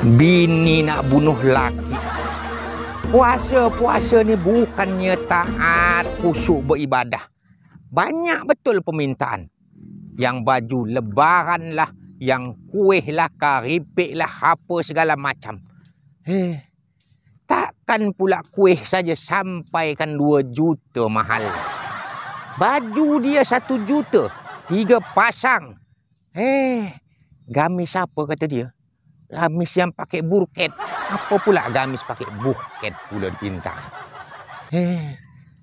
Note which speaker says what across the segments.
Speaker 1: Bini nak bunuh laki. Puasa-puasa ni bukannya taat khusyuk beribadah. Banyak betul permintaan. Yang baju lebaran lah, yang kuih lah, karipik lah, apa segala macam. Eh, takkan pula kuih saja sampaikan dua juta mahal. Baju dia satu juta, tiga pasang. Eh, gamis apa kata dia? Gamis yang pakai burket. Apa pula gamis pakai burket pula dipinta. Eh,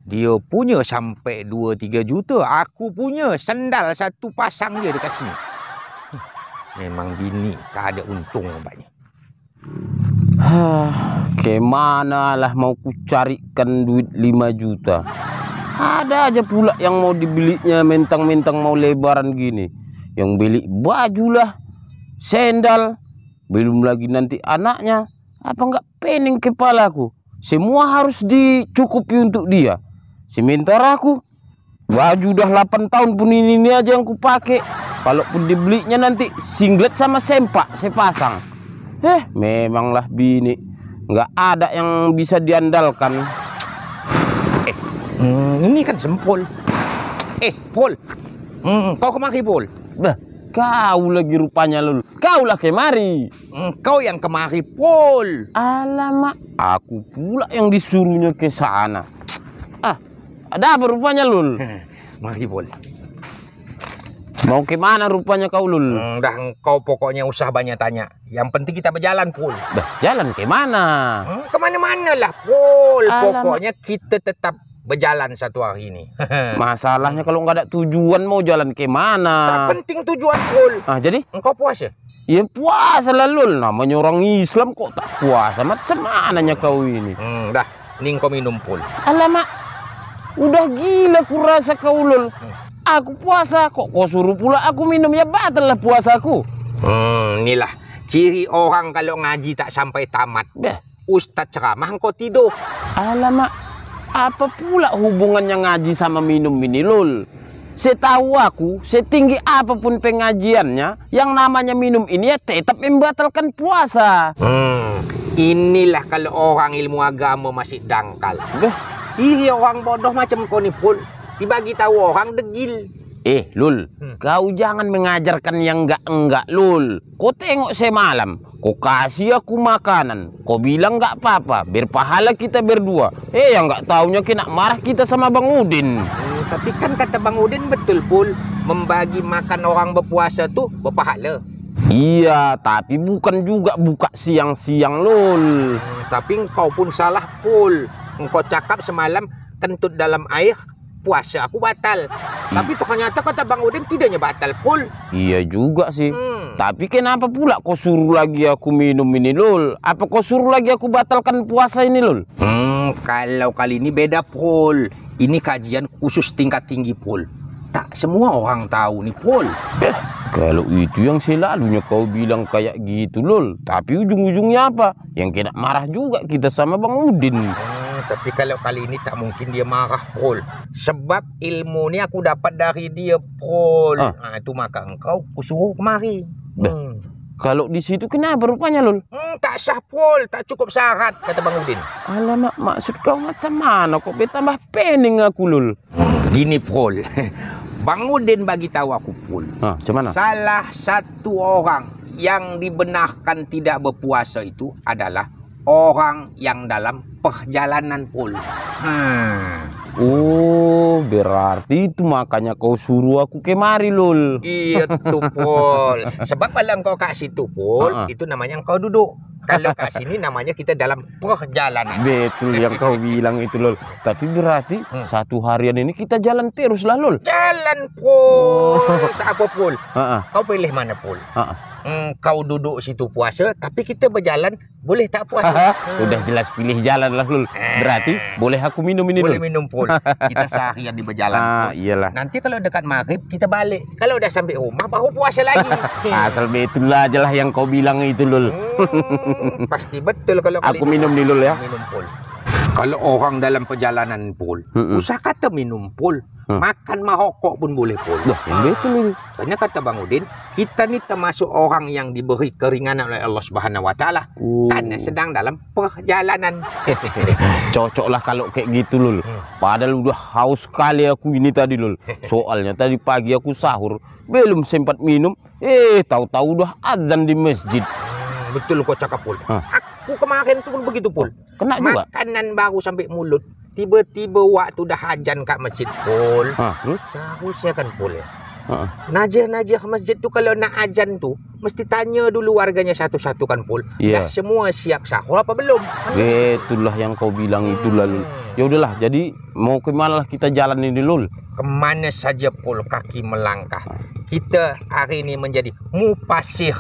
Speaker 1: dia punya sampai 2-3 juta. Aku punya sandal satu pasang je dekat sini. Hmm, Memang bini tak ada untung nampaknya.
Speaker 2: Hah, ke mana lah mau ku carikan duit 5 juta. Ada aja pula yang mau dibelinya mentang-mentang mau lebaran gini. Yang beli baju lah, sendal, belum lagi nanti anaknya. Apa enggak pening kepalaku? Semua harus dicukupi untuk dia. Sementara aku baju udah 8 tahun pun ini, ini aja yang ku pakai. Kalaupun dibelinya nanti singlet sama sempak sepasang. Eh, memanglah bini. Nggak ada yang bisa diandalkan.
Speaker 1: Hmm, ini kan sempol. Eh, Pol. Hmm, kau kemari, Pol.
Speaker 2: Bah, kau lagi rupanya lul. Kau lah kemari.
Speaker 1: Hmm, kau yang kemari, Pol.
Speaker 2: Alamak, aku pula yang disuruhnya ke sana. Ah, ada apa rupanya lul?
Speaker 1: Mari, Pol.
Speaker 2: Mau ke mana rupanya kau lul?
Speaker 1: Hmm, dah kau pokoknya usah banyak tanya. Yang penting kita berjalan, Pol.
Speaker 2: Bah, jalan ke mana?
Speaker 1: Hmm, ke mana-mana lah, Pol.
Speaker 2: Alamak.
Speaker 1: Pokoknya kita tetap berjalan satu hari ini.
Speaker 2: Masalahnya kalau nggak ada tujuan mau jalan ke
Speaker 1: tak
Speaker 2: mana?
Speaker 1: penting tujuan, Pol.
Speaker 2: Ah, jadi?
Speaker 1: Engkau puasa?
Speaker 2: Ya puasa lah lul. Namanya orang Islam kok tak puasa. Mat semananya kau ini?
Speaker 1: Hmm, dah. Ini kau minum, Pol.
Speaker 2: Alamak, udah gila kurasa kau lul.
Speaker 1: Hmm.
Speaker 2: Aku puasa kok kau suruh pula aku minum ya batal lah puasaku.
Speaker 1: Hmm, inilah ciri orang kalau ngaji tak sampai tamat.
Speaker 2: Beh,
Speaker 1: Ustaz ceramah engkau tidur.
Speaker 2: alamak, apa pula hubungannya ngaji sama minum ini lul? Setahu aku, setinggi apa pun pengajiannya, yang namanya minum ini ya tetap membatalkan puasa.
Speaker 1: Hmm, inilah kalau orang ilmu agama masih dangkal.
Speaker 2: Beh,
Speaker 1: Ciri orang bodoh macam kau ni pun dibagi tahu orang degil.
Speaker 2: Eh lul,
Speaker 1: Hmm.
Speaker 2: kau jangan mengajarkan yang enggak-enggak lul. Kau tengok semalam, kau kasih aku makanan, kau bilang enggak apa-apa, berpahala kita berdua. Eh yang enggak taunya kena marah kita sama Bang Udin.
Speaker 1: Hmm, tapi kan kata Bang Udin betul pul membagi makan orang berpuasa tu berpahala.
Speaker 2: Iya, tapi bukan juga buka siang-siang lul.
Speaker 1: Hmm, tapi engkau pun salah pul. Engkau cakap semalam kentut dalam air puasa aku batal. Tapi ternyata kata Bang Udin tidaknya batal pul.
Speaker 2: Iya juga sih.
Speaker 1: Hmm.
Speaker 2: Tapi kenapa pula kau suruh lagi aku minum ini lul? Apa kau suruh lagi aku batalkan puasa ini lul?
Speaker 1: Hmm, kalau kali ini beda pul. Ini kajian khusus tingkat tinggi pul. Tak semua orang tahu nih pul.
Speaker 2: Kalau itu yang selalunya kau bilang kayak gitu lul. Tapi ujung-ujungnya apa? Yang kena marah juga kita sama Bang Udin.
Speaker 1: Hmm, tapi kalau kali ini tak mungkin dia marah pul. Sebab ilmu ni aku dapat dari dia pul.
Speaker 2: Ah.
Speaker 1: Ah. itu maka engkau kusuruh kemari.
Speaker 2: Dah.
Speaker 1: Hmm.
Speaker 2: Kalau di situ kenapa rupanya lul?
Speaker 1: Hmm, tak sah pul, tak cukup syarat kata Bang Udin.
Speaker 2: Alamak, maksud kau macam mana? Kok bertambah pening aku lul?
Speaker 1: Gini pul. Bang Udin bagi tahu aku pul.
Speaker 2: Ah, macam mana?
Speaker 1: Salah satu orang yang dibenarkan tidak berpuasa itu adalah orang yang dalam perjalanan pul. Hmm.
Speaker 2: Oh, berarti itu makanya kau suruh aku kemari lul.
Speaker 1: Iya tu pul. Sebab kalau kau kat situ pul,
Speaker 2: Ha-ha.
Speaker 1: itu namanya kau duduk. Kalau kat sini namanya kita dalam perjalanan.
Speaker 2: Betul yang kau bilang itu lul. Tapi berarti
Speaker 1: Hmm.
Speaker 2: satu harian ini kita jalan terus lah lul.
Speaker 1: Jalan pul. Tak apa pul.
Speaker 2: Ah, ah,
Speaker 1: Kau pilih mana pul?
Speaker 2: ah, ah.
Speaker 1: Hmm, kau duduk situ puasa, tapi kita berjalan boleh tak puasa?
Speaker 2: Udah jelas pilih jalan lah lul. Berarti boleh aku minum ini
Speaker 1: boleh minum pul. Kita seharian di berjalan.
Speaker 2: Ah, iyalah.
Speaker 1: Nanti kalau dekat maghrib kita balik. Kalau udah sampai rumah baru puasa lagi.
Speaker 2: Asal betul aja lah yang kau bilang itu lul.
Speaker 1: Hmm, pasti betul kalau
Speaker 2: Aku minum nih lul ya.
Speaker 1: Minum pul. Kalau orang dalam perjalanan pul,
Speaker 2: Mm-mm.
Speaker 1: usah kata minum pul,
Speaker 2: Hmm.
Speaker 1: makan mahokok pun boleh pul.
Speaker 2: Dah, yang betul ini.
Speaker 1: Karena kata Bang Udin, kita ni termasuk orang yang diberi keringanan oleh Allah Subhanahu Wa Taala
Speaker 2: Oh.
Speaker 1: karena sedang dalam perjalanan.
Speaker 2: Cocok lah kalau kayak gitu lul.
Speaker 1: Hmm.
Speaker 2: Padahal udah haus sekali aku ini tadi lul. Soalnya tadi pagi aku sahur belum sempat minum. Eh tahu-tahu udah azan di masjid.
Speaker 1: Hmm, betul kau cakap pul.
Speaker 2: Hah.
Speaker 1: Aku kemarin tu pun begitu pul.
Speaker 2: Kena juga.
Speaker 1: Makanan baru sampai mulut, tiba-tiba waktu dah hajan kat masjid pul.
Speaker 2: Ha, terus?
Speaker 1: Seharusnya kan pul ya.
Speaker 2: Ha.
Speaker 1: Najah-najah masjid tu kalau nak ajan tu mesti tanya dulu warganya satu-satu kan pul.
Speaker 2: Iya.
Speaker 1: Dah semua siap sahur apa belum?
Speaker 2: Itulah yang kau bilang itulah lul. Ya udahlah, jadi mau ke mana lah kita jalan ini lul?
Speaker 1: Kemana saja pul kaki melangkah. Kita hari ini menjadi mupasih.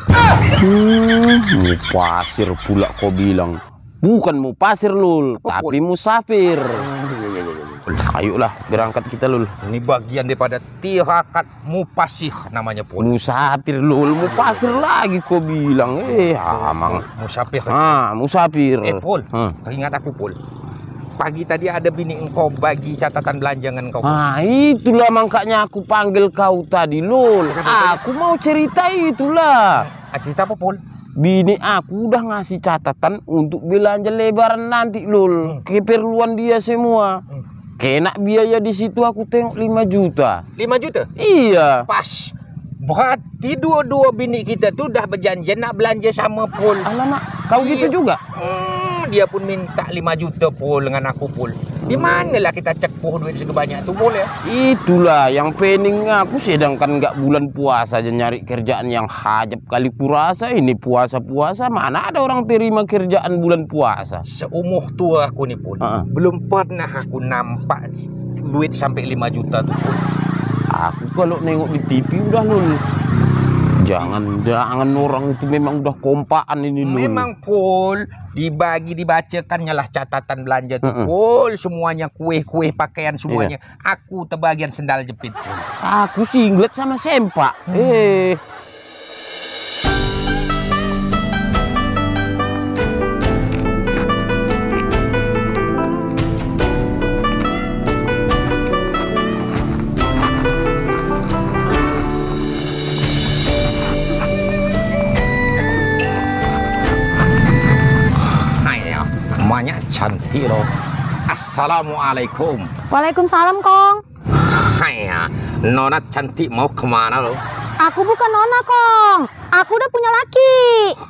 Speaker 2: Hmm, mupasir pula kau bilang. Bukan mupasir lul,
Speaker 1: Apa,
Speaker 2: tapi musafir. Ayolah berangkat kita lul.
Speaker 1: Ini bagian daripada tirakat mupasih namanya pul.
Speaker 2: Musafir lul, mupasir lagi kau bilang. Eh, amang.
Speaker 1: Musafir.
Speaker 2: Ah, musafir.
Speaker 1: Eh pul,
Speaker 2: Ah.
Speaker 1: ingat aku pul. Pagi tadi ada bini engkau bagi catatan belanjangan kau.
Speaker 2: Ah, itulah makanya aku panggil kau tadi, Lul. Aku mau cerita itulah.
Speaker 1: Ah, cerita apa pul?
Speaker 2: Bini aku udah ngasih catatan untuk belanja lebaran nanti, Lul. Keperluan dia semua.
Speaker 1: Hmm.
Speaker 2: Kena biaya di situ aku tengok 5 juta.
Speaker 1: 5 juta.
Speaker 2: Iya.
Speaker 1: Pas. Berarti dua-dua bini kita tu dah berjanji nak belanja sama pul.
Speaker 2: Alamak, kau
Speaker 1: Iya.
Speaker 2: gitu juga?
Speaker 1: Hmm, dia pun minta 5 juta pul dengan aku pul. Di manalah kita cepuh duit sebanyak tu boleh?
Speaker 2: Itulah yang pening aku sedangkan nggak bulan puasa aja nyari kerjaan yang hajab kali purasa ini puasa-puasa mana ada orang terima kerjaan bulan puasa.
Speaker 1: Seumur tua aku ni pul.
Speaker 2: Ah.
Speaker 1: Belum pernah aku nampak duit sampai 5 juta tu pul.
Speaker 2: Aku kalau nengok di TV udah lul. Jangan jangan orang itu memang udah kompaan ini lul.
Speaker 1: Memang pul dibagi dibacakan nyalah catatan belanja tu
Speaker 2: Mm-mm.
Speaker 1: pul semuanya kue-kue pakaian semuanya. Aku terbagian sendal jepit.
Speaker 2: Aku singlet sama sempak.
Speaker 1: Hmm.
Speaker 2: Eh,
Speaker 1: loh. Assalamualaikum.
Speaker 3: Waalaikumsalam, Kong.
Speaker 1: Hai nona cantik mau ke mana lo?
Speaker 3: Aku bukan Nona, Kong. Aku udah punya laki.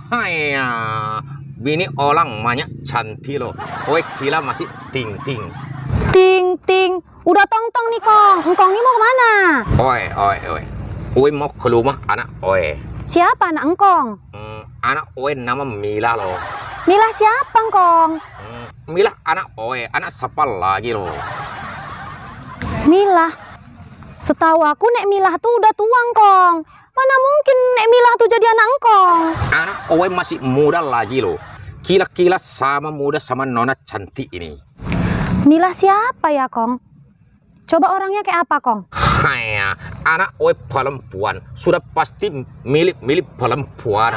Speaker 1: Hai bini orang emaknya cantik loh. Oi kila masih ting ting.
Speaker 3: Ting, ting. Udah tong-tong nih, Kong. Engkong ini mau ke mana?
Speaker 1: Oi oi oi. Oi mau ke rumah anak oi.
Speaker 3: Siapa anak engkong?
Speaker 1: Hmm, anak oi nama Mila loh.
Speaker 3: Milah siapa, Engkong?
Speaker 1: Hmm, Mila anak oi, anak siapa lagi loh?
Speaker 3: Milah. Setahu aku Nek Milah tuh udah tua, Engkong. Mana mungkin Nek Milah tuh jadi anak Engkong?
Speaker 1: Anak oi masih muda lagi loh. Kila-kila sama muda sama nona cantik ini.
Speaker 3: Milah siapa ya, Kong? Coba orangnya kayak apa, Kong?
Speaker 1: Hai ya, anak oi perempuan sudah pasti milik-milik perempuan.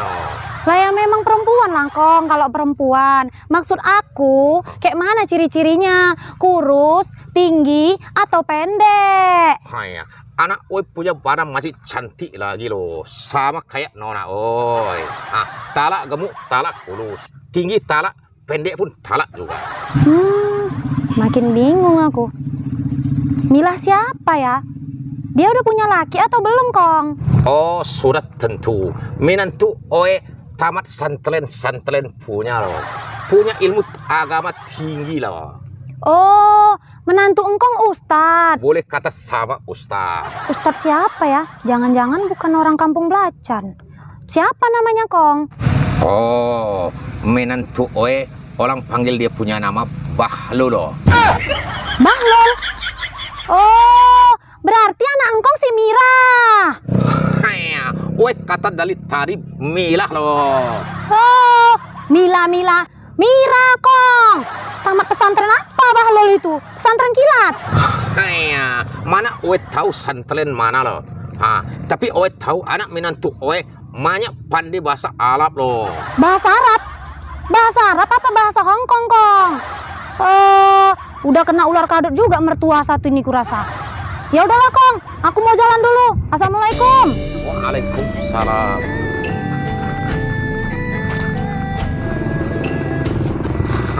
Speaker 3: Lah ya memang perempuan lah, Kong. Kalau perempuan. Maksud aku, kayak mana ciri-cirinya? Kurus, tinggi, atau pendek?
Speaker 1: Hai ya, anak oi punya badan masih cantik lagi loh. Sama kayak nona oi. Ah, talak gemuk, talak kurus. Tinggi talak, pendek pun talak juga.
Speaker 3: Hmm, makin bingung aku. Milah siapa ya? Dia udah punya laki atau belum, Kong?
Speaker 1: Oh, sudah tentu. Menantu oi tamat santren-santren punya loh. Punya ilmu agama tinggi loh.
Speaker 3: Oh, menantu engkong Ustad.
Speaker 1: Boleh kata sama Ustaz.
Speaker 3: Ustad siapa ya? Jangan-jangan bukan orang kampung Belacan. Siapa namanya, Kong?
Speaker 1: Oh, menantu oi orang panggil dia punya nama Bahlul loh.
Speaker 3: Bahlol. Oh, berarti anak engkong si Mira.
Speaker 1: Oi kata dari tadi milah loh.
Speaker 3: Oh, Mila, Mila. Mira, Kong. Tamat pesantren apa Bahlol itu? Pesantren kilat.
Speaker 1: Hanya, mana oi tahu santren mana loh. Ha, tapi oi tahu anak menantu oi banyak pandai bahasa Arab loh.
Speaker 3: Bahasa Arab? Bahasa Arab apa bahasa Hongkong, Kong? Eh, udah kena ular kadut juga mertua satu ini kurasa. Ya udahlah, Kong. Aku mau jalan dulu. Assalamualaikum.
Speaker 1: Waalaikumsalam.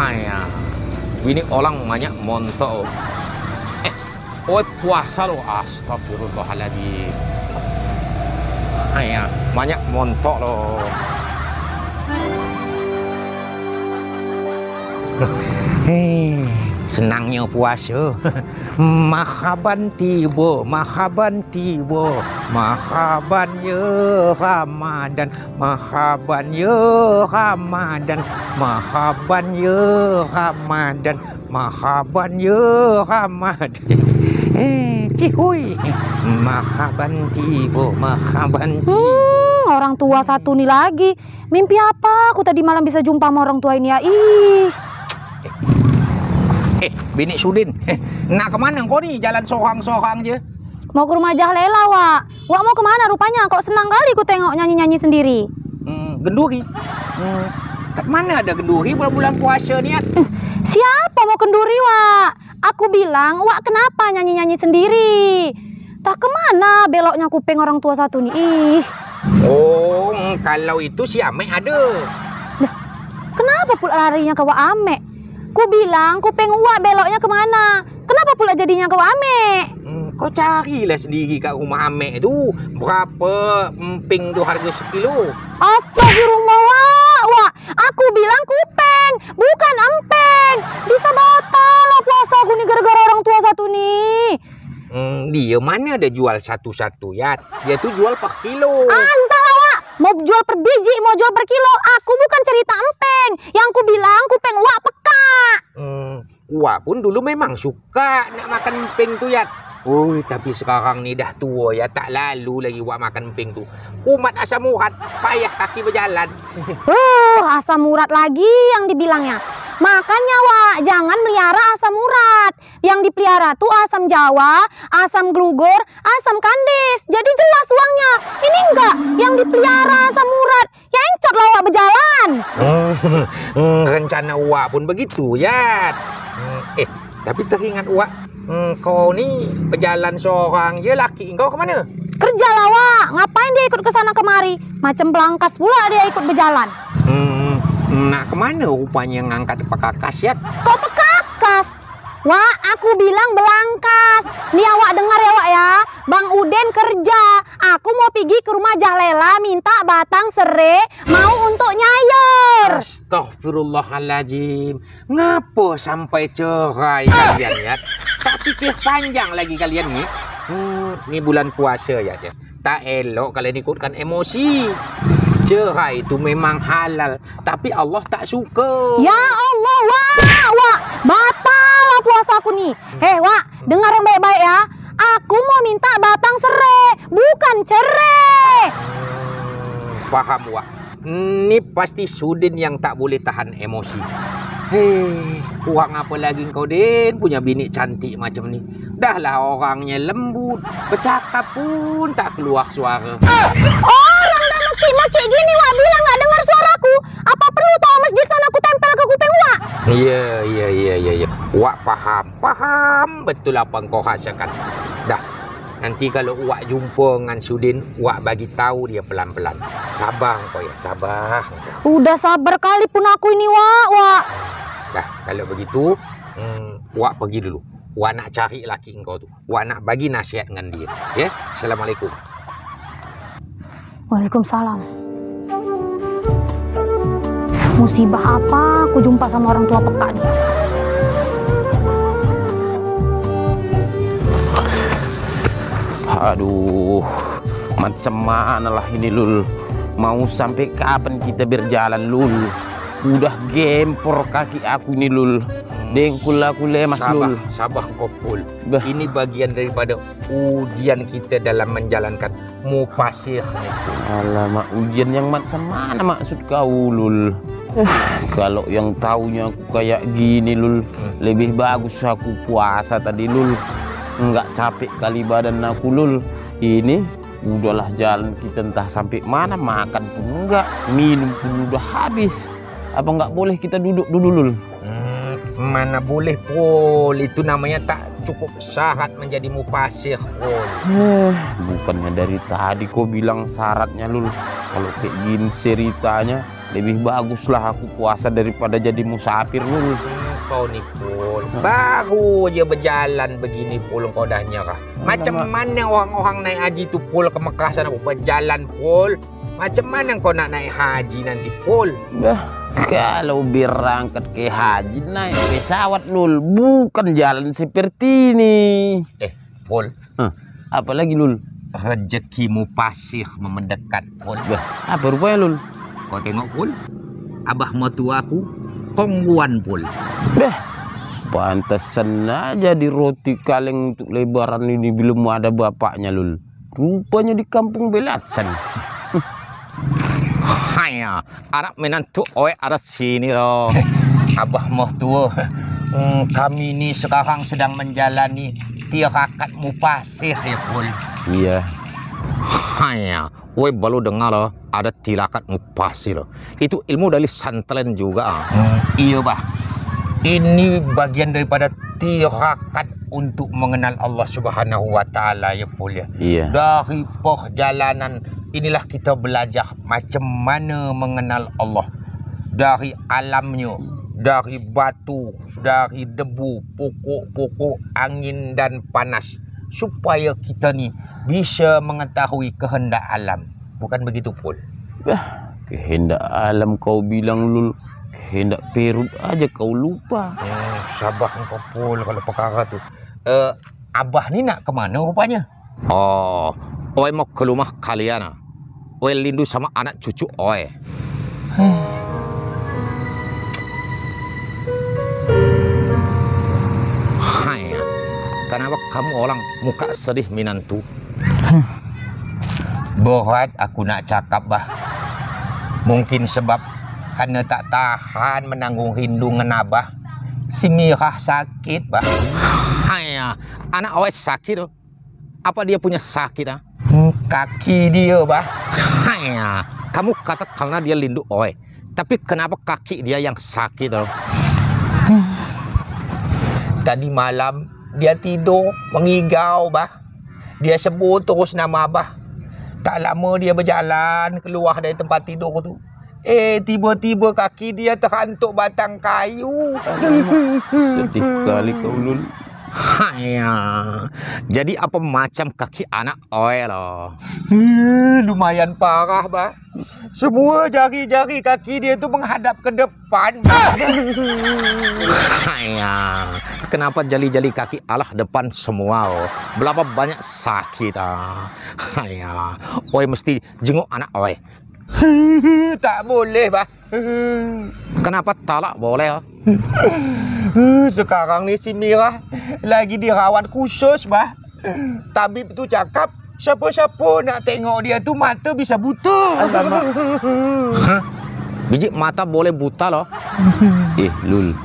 Speaker 1: Hanya, ini orang banyak montok. Eh, oh puasa lo, astagfirullahaladzim. Hanya, banyak montok lo. Hei, senangnya puasa. Mahaban tiba, mahaban tiba, mahaban ya Ramadan, mahaban ya Ramadan, mahaban ya Ramadan, mahaban ya Ramadan. Eh, cihuy, mahaban tiba, mahaban tiba.
Speaker 3: Hmm, orang tua satu nih lagi. Mimpi apa? Aku tadi malam bisa jumpa sama orang tua ini ya. Ih,
Speaker 1: bini Sudin, eh, nak ke mana kau ni? Jalan sohang-sohang je.
Speaker 3: mau ke rumah Jahlela, Wak. Wak mau ke mana rupanya? Kok senang kali ku tengok nyanyi-nyanyi sendiri.
Speaker 1: Hmm, genduri. Hmm, kat mana ada genduri bulan-bulan puasa ni? At?
Speaker 3: Siapa mau kenduri, Wak? Aku bilang, Wak kenapa nyanyi-nyanyi sendiri? Tak ke mana beloknya kuping orang tua satu nih. Ih,
Speaker 1: Oh, mm, kalau itu si Amek ada.
Speaker 3: kenapa pula larinya ke Wak Ame? Ku bilang kuping Wak beloknya ke mana? Kenapa pula jadinya ke Ame?
Speaker 1: Hmm, kau carilah sendiri kat rumah Amek tu. Berapa emping tu harga sekilo?
Speaker 3: Astagfirullah, Wak. Wak, aku bilang kupeng, bukan empeng. Bisa batal lah puasa aku nih gara-gara orang tua satu nih.
Speaker 1: Hmm, dia mana ada jual satu-satu ya? Dia tu jual per kilo.
Speaker 3: Wak. Mau jual per biji, mau jual per kilo. Aku bukan cerita empeng. Yang ku bilang kupeng Wak peka.
Speaker 1: Hmm, pun dulu memang suka nak makan emping tu ya. Oh, tapi sekarang ni dah tua ya, tak lalu lagi Wak makan emping tu. Umat asam urat, payah kaki berjalan.
Speaker 3: Uh, asam urat lagi yang dibilangnya. Makanya, Wak, jangan melihara asam urat. Yang dipelihara tuh asam Jawa, asam glugor, asam kandis. Jadi jelas uangnya. Ini enggak yang dipelihara asam urat. Ya encot lah Wak berjalan.
Speaker 1: Hmm, rencana Wak pun begitu ya. Hmm, eh, tapi teringat Wak, hmm, kau ni berjalan seorang je laki kau ke mana?
Speaker 3: Kerja lah, Wak. Ngapain dia ikut ke sana kemari? Macam belangkas pula dia ikut berjalan.
Speaker 1: Hmm, nak ke mana rupanya ngangkat pekakas ya?
Speaker 3: Kok pekakas? Wak, aku bilang belangkas. Nih awak dengar ya, Wak ya. Bang Uden kerja. Aku mau pergi ke rumah Jahlela minta batang serai mau untuk nyayer.
Speaker 1: Astagfirullahaladzim. Ngapa sampai cerai kalian ya? Tak fikir panjang lagi kalian ni. Hmm, ni bulan puasa ya. ya. Tak elok kalian ikutkan emosi. Cerai itu memang halal, tapi Allah tak suka.
Speaker 3: Ya Allah, Wak, Wak. Batal lah puasa aku nih. Hei, Wak, dengar yang baik-baik ya. Aku mau minta batang serai, bukan cerai.
Speaker 1: Faham Wak. Ini pasti Sudin yang tak boleh tahan emosi. Hei, kurang apa lagi kau Din punya bini cantik macam ni. Dahlah orangnya lembut, bercakap pun tak keluar suara.
Speaker 3: Orang dah maki-maki gini, Wak. Bilang nggak dengar suaraku. Apa perlu tahu masjid sana aku tempel ke kuping, Wak?
Speaker 1: Iya, iya, iya, iya, iya. Wak paham, paham betul apa kau rasakan. Dah, nanti kalau Wak jumpa dengan Sudin, Wak bagi tahu dia pelan-pelan. Sabar kau ya, sabar.
Speaker 3: Udah sabar kali pun aku ini, Wak. Wak.
Speaker 1: Dah, kalau begitu, hmm, Wak pergi dulu. Wak nak cari laki engkau tu. Wak nak bagi nasihat dengan dia. Ya, Assalamualaikum.
Speaker 3: Waalaikumsalam. Musibah apa aku jumpa sama orang tua peka nih?
Speaker 2: Aduh, macam mana lah ini lul? Mau sampai kapan kita berjalan lul? Udah gempor kaki aku ini lul. Dengkul aku lemas
Speaker 1: Sabar,
Speaker 2: lul.
Speaker 1: sabar kau Pul.
Speaker 2: Bah.
Speaker 1: Ini bagian daripada ujian kita dalam menjalankan mupasir ni.
Speaker 2: Alamak ujian yang macam mana maksud kau lul? Kalau yang taunya aku kayak gini lul,
Speaker 1: Hmm.
Speaker 2: lebih bagus aku puasa tadi lul. Enggak capek kali badan aku lul. Ini udahlah jalan kita entah sampai mana makan pun enggak, minum pun udah habis. Apa enggak boleh kita duduk dulu lul?
Speaker 1: Hmm, Mana boleh pol, itu namanya tak cukup syarat menjadi mufasir pol.
Speaker 2: Eh, bukannya dari tadi kau bilang syaratnya lul. Kalau kayak gini ceritanya lebih baguslah aku puasa daripada jadi musafir lul.
Speaker 1: Hmm, Kau ni pol, baru je berjalan begini pol kau dah nyerah. Macam mana orang-orang naik haji tu pol ke Mekah sana berjalan pol? Macam mana kau nak naik haji nanti pol?
Speaker 2: Bah, kalau berangkat ke haji naik pesawat lul, bukan jalan seperti ini.
Speaker 1: Pol,
Speaker 2: Apalagi lul?
Speaker 1: rezekimu pasir mendekat pol.
Speaker 2: Bah, apa rupanya lul?
Speaker 1: Kau tengok pol, abah mertua aku kongguan pol.
Speaker 2: Beh, pantesan aja di roti kaleng untuk lebaran ini belum ada bapaknya lul. Rupanya di kampung Belatsan.
Speaker 1: Hanya anak menantu oi ada sini loh. Abah mertua, hmm, kami ni sekarang sedang menjalani tirakat mupasir ya pol.
Speaker 2: Iya,
Speaker 1: Hanya, oi baru dengar loh ada tirakat mupasir. Itu ilmu dari santren juga. ah. iya bah. Ini bagian daripada tirakat untuk mengenal Allah Subhanahu Wa Taala ya pol ya.
Speaker 2: iya.
Speaker 1: Dari perjalanan inilah kita belajar macam mana mengenal Allah. Dari alamnya, dari batu, dari debu, pokok-pokok, angin dan panas. Supaya kita ni bisa mengetahui kehendak alam. Bukan begitu pun.
Speaker 2: Kehendak alam kau bilang lul. Kehendak perut aja kau lupa.
Speaker 1: Hmm, sabar engkau pul kalau perkara tu. Uh, abah ni nak ke mana rupanya? Oh, Oi mau ke rumah kalian ah. Oi lindu sama anak cucu Oi. Hai, kenapa kamu orang muka sedih minantu? Berat aku nak cakap bah. Mungkin sebab karena tak tahan menanggung rindu dengan abah. Si Mirah sakit bah. Hai, anak awet sakit. Apa dia punya sakit ah? Hmm, Kaki dia bah. Hai, kamu kata karena dia lindu oi. Tapi kenapa kaki dia yang sakit tu? Tadi malam dia tidur mengigau bah. Dia sebut terus nama abah. Tak lama dia berjalan keluar dari tempat tidur tu. Eh tiba-tiba kaki dia terhantuk batang kayu.
Speaker 2: Sedih kali kau lul.
Speaker 1: Hanya. Jadi apa macam kaki anak loh. Hmm, lumayan parah bah. Semua jari-jari kaki dia tu menghadap ke depan. Hanya. Kenapa jali-jali kaki Allah depan semua oh. Berapa banyak sakit ah. Hanya. Oi mesti jenguk anak oi. tak boleh bah. Kenapa talak boleh oh? Sekarang ni si Mirah lagi dirawat khusus bah. Tabib tu cakap siapa-siapa nak tengok dia tu mata bisa buta.
Speaker 2: Alamak.
Speaker 1: Biji mata boleh buta loh.
Speaker 2: Eh lul,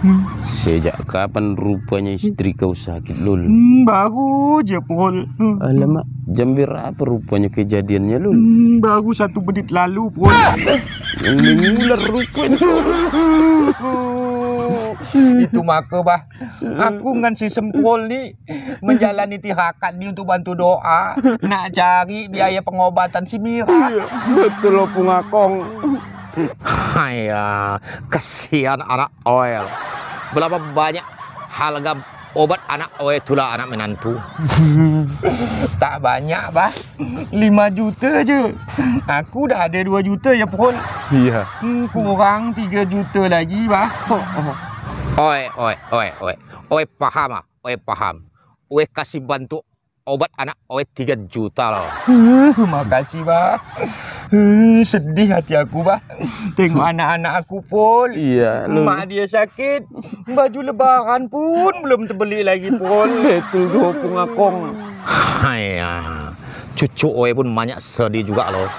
Speaker 2: sejak kapan rupanya istri kau sakit lul?
Speaker 1: Hmm, baru je Pol.
Speaker 2: Alamak, jam berapa rupanya kejadiannya lul?
Speaker 1: Hmm, baru satu menit lalu Pol.
Speaker 2: Yang mengular rupanya.
Speaker 1: Itu maka bah Aku dengan si Sempol ni Menjalani tirakat ni untuk bantu doa Nak cari biaya pengobatan si Mira
Speaker 2: Betul lo pungakong.
Speaker 1: Haya Kasihan anak oil Berapa banyak harga obat anak oil itulah anak menantu Tak banyak bah 5 juta je Aku dah ada 2 juta ya Pol
Speaker 2: Iya.
Speaker 1: hmm, Kurang 3 juta lagi bah Oi, oi, oi, oi. Oi paham ah? Oi paham. Oi kasih bantu obat anak oi 3 juta loh. Makasih, Bah. Sedih hati aku, Bah. Tengok anak-anak aku, Pol.
Speaker 2: Iya, lul.
Speaker 1: Mak dia sakit. Baju lebaran pun belum terbeli lagi, Pol.
Speaker 2: Betul tuh pungakong.
Speaker 1: Haya. Cucu oi pun banyak sedih juga loh.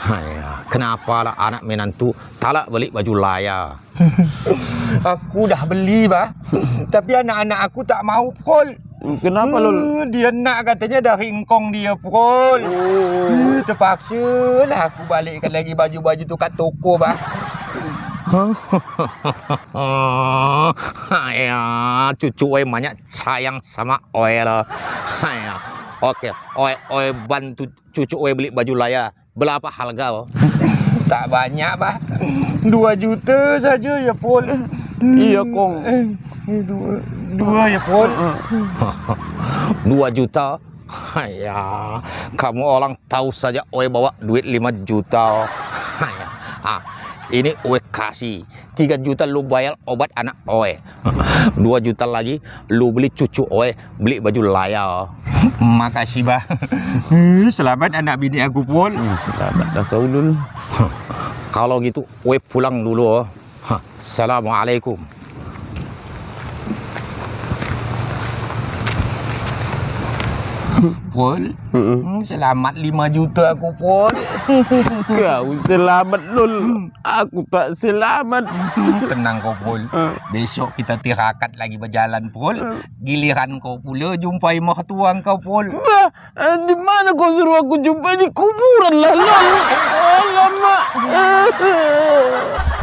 Speaker 1: Haya. Kenapa lah anak menantu talak beli baju laya? aku dah beli, bah. Tapi anak-anak aku tak mau, Pol.
Speaker 2: Kenapa lul?
Speaker 1: Hmm, Dia nak katanya dari engkong dia, Pol.
Speaker 2: Oh.
Speaker 1: Hmm, Terpaksa lah aku balikkan lagi baju-baju tu kat toko, bah. ya, cucu oi banyak sayang sama oi lo. Ya. Oke, oi oi bantu cucu oi beli baju laya. Berapa harga? Bo? tak banyak, bah. Dua juta saja ya, Pol.
Speaker 2: Iya, Kong.
Speaker 1: Dua, dua ya, Pol. Dua juta? Ya, kamu orang tahu saja Oi bawa duit 5 juta. Ah, ini Oi kasih 3 juta lu bayar obat anak Oi. 2 juta lagi lu beli cucu Oi, beli baju laya. Makasih, Bah. Selamat anak bini aku pun.
Speaker 2: Hmm, Selamat dah kau dulu.
Speaker 1: Kalau gitu, Oi pulang dulu. oh. Assalamualaikum. Pul
Speaker 2: hmm,
Speaker 1: Selamat 5 juta aku pul
Speaker 2: Kau selamat lul. Hmm. Aku tak selamat.
Speaker 1: Tenang kau pul.
Speaker 2: Ha.
Speaker 1: Besok kita tirakat lagi berjalan pul. Ha. Giliran kau pula jumpai mertua kau pul.
Speaker 2: Bah eh, Di mana kau suruh aku jumpai? Di kuburan lah lul. Alamak Alamak.